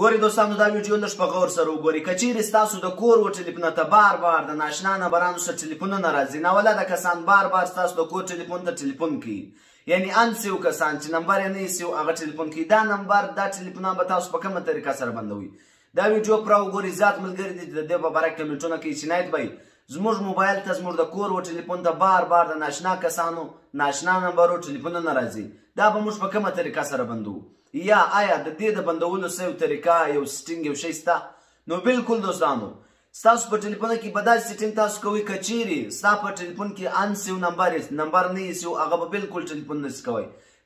ګوري دوستانو دا ویډیو لږ په غور سره وګوري که چیرې ستاسو د کور و ټلیفون ته بار بار د ناشنا نبرانو سره ټلیفونونه راځي ناولده کسان بار بار ستاسو د کور ټلیفون ته ټلیفون کوي یعنی ان سیو کسان چې نمبر یې نه سیو هغه ټلیفون کوي دا نمبر دا ټلیفون به تاسو په کومه طریقه سره بندوي دا ویډیو پر وګوري زیات ملګری دي د دې په اړه کمنټونه کوي چې نایت بای زموږ موبایل ته زموږ د کور و ټلیفون ته بار بار د ناشنا کسانو ناشنا نمبرو ټلیفونونه راځي دا به موږ په کومه طریقه سره بندو یا آیا د دې د بندولو څه یو طریقه یو سټینګ یو شی سته نو بالکل دوستانو ستاسو په ټلیفون کې به دا سیټینګ تاسو کوئ که چیرې ستا په ټلیفون کې ان سیو نمبر نمبر نه یې سیو هغه به بالکل ټلیفون نه کوئ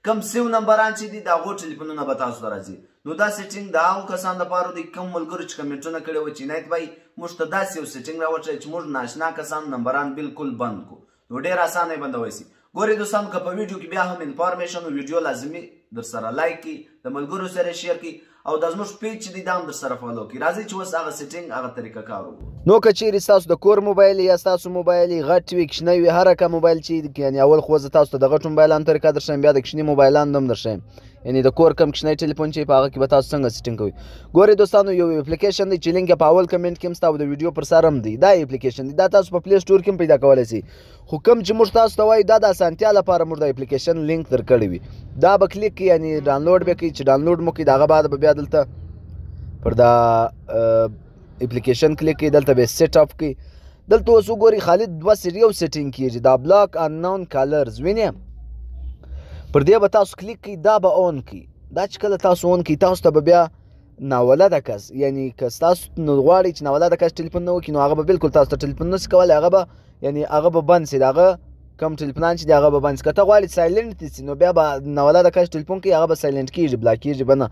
کم سیو نمبران چې دي د هغو ټلیفونونه به تاسو ته راځي نو دا سیټینګ د هغو کسانو لپاره دی کم ملګرو چې کمنټونه کړي وو چې عنایت بای موږ ته داسې یو سیټینګ راوښیه چې موږ ناشنا کسان نمبران بالکل بند کړو نو ډیر اسانه یې بندوي سي ګوري دوستان که په ویډیو کې بیا هم انفارمیشن او ویډیو لازمي در سره لایک کی د ملګرو سره شیر کی او د زموږ پیج چې دی دام در سره فالو کی راځي چې وس هغه سیټینګ هغه طریقه کار وګورو نو که چیرې تاسو د کور موبایل یا تاسو موبایل غټ وي کښنی وي هر کا موبایل چې یعنی اول خو زه تاسو ته د غټ موبایلان طریقه درشم بیا د کښنی موبایلان دم درشم یعنی د کور کم کښنی ټلیفون چې په هغه کې به تاسو څنګه سیټینګ کوئ ګورئ دوستانو یو اپلیکیشن دی چې لینک په اول کمنټ کې هم ستا او د ویډیو پر سر هم دی دا اپلیکیشن دی دا تاسو په پلی سټور کې هم پیدا کولی شئ خو کوم چې موږ تاسو ته وایو دا د اسانتیا لپاره موږ د اپلیکیشن لینک درکړی وي دا به کلیک کړئ یعنی ډانلوډ به کړئ چې ډانلوډ مو کړئ د هغه بعد به بیا دلته پر دا اپلیکیشن کلیک کړئ دلته به سیټ اپ کړئ دلته اوس وګورئ خالد دوه سیټ یو سیټینګ کیږي دا بلاک ان نون کالرز وینئ پر دې به تاسو کلیک کړئ دا به اون کړئ دا چې کله تاسو اون کړئ تاسو ته به بیا ناولده کس یعنی که تاسو نو غواړئ چې ناولده کس ټلیفون نه وکړي نو هغه به بالکل تاسو ته ټلیفون نه سي کولی هغه به یعنی هغه به بند سي داغه کم ټلیفون چې داغه به بند سي کته غواړي سایلنت دي نو بیا به نه ولا د کښ ټلیفون کې هغه به سایلنت کیږي بلاک کیږي بنه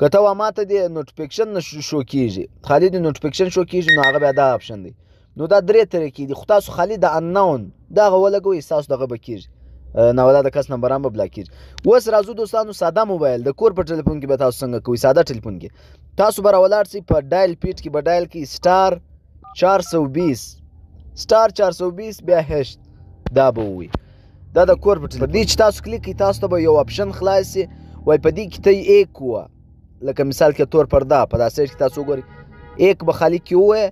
کته وا ماته دي نوټیفیکشن نشو شو کیږي خالي دي نوټیفیکشن شو کیږي نو هغه بیا دا اپشن دی نو دا درې طریقې دي خو تاسو خالي د انون دا غولګوي تاسو دغه بکیږي ناولا د کس نمبر هم بلاک کیږي اوس راځو دوستانو ساده موبایل د کور په ټلیفون کې به تاسو څنګه کوئ ساده ټلیفون کې تاسو به راولاړ سئ په ډایل پیټ کې به ډایل کې سټار 420 سټار 420 بیا هشت دا به وي دا د کور پټ په دې چې تاسو کلیک کوي تاسو ته به یو آپشن خلاص شي وای په دې کې ته یې کوه لکه مثال کې تور پرده په داسې کې تاسو ګوري یک به خالی کې وای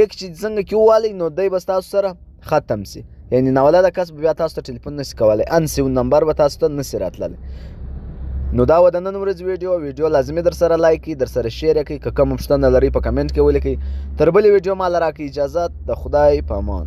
یک چې څنګه کې والی نو دی بس تاسو سره ختم سي یعنی ناولده کس بیا تاسو ته ټلیفون نسی کولی ان سی نمبر به تاسو ته نسی راتللی نو دا و د نن ورځ ویډیو ویډیو لازمي در سره لایک کړئ در سره شیر کړئ که کوم پوښتنه لرئ په کمنټ کې ولیکئ تر بلې ویډیو مال راکړئ اجازه د خدای په امان